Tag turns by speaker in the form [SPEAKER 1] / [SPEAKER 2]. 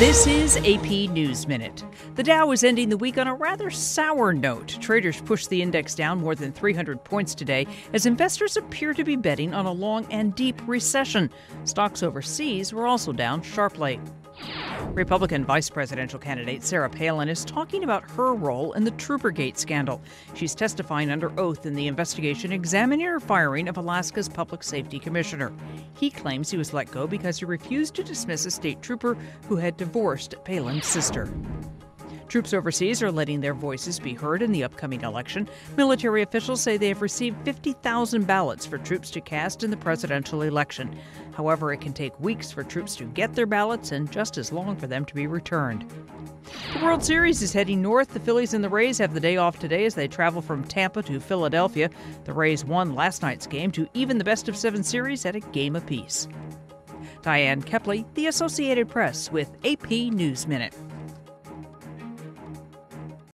[SPEAKER 1] This is AP News Minute. The Dow is ending the week on a rather sour note. Traders pushed the index down more than 300 points today as investors appear to be betting on a long and deep recession. Stocks overseas were also down sharply. Republican vice presidential candidate Sarah Palin is talking about her role in the Troopergate scandal. She's testifying under oath in the investigation examining her firing of Alaska's public safety commissioner. He claims he was let go because he refused to dismiss a state trooper who had divorced Palin's sister. Troops overseas are letting their voices be heard in the upcoming election. Military officials say they have received 50,000 ballots for troops to cast in the presidential election. However, it can take weeks for troops to get their ballots and just as long for them to be returned. The World Series is heading north. The Phillies and the Rays have the day off today as they travel from Tampa to Philadelphia. The Rays won last night's game to even the best of seven series at a game apiece. Diane Kepley, The Associated Press, with AP News Minute.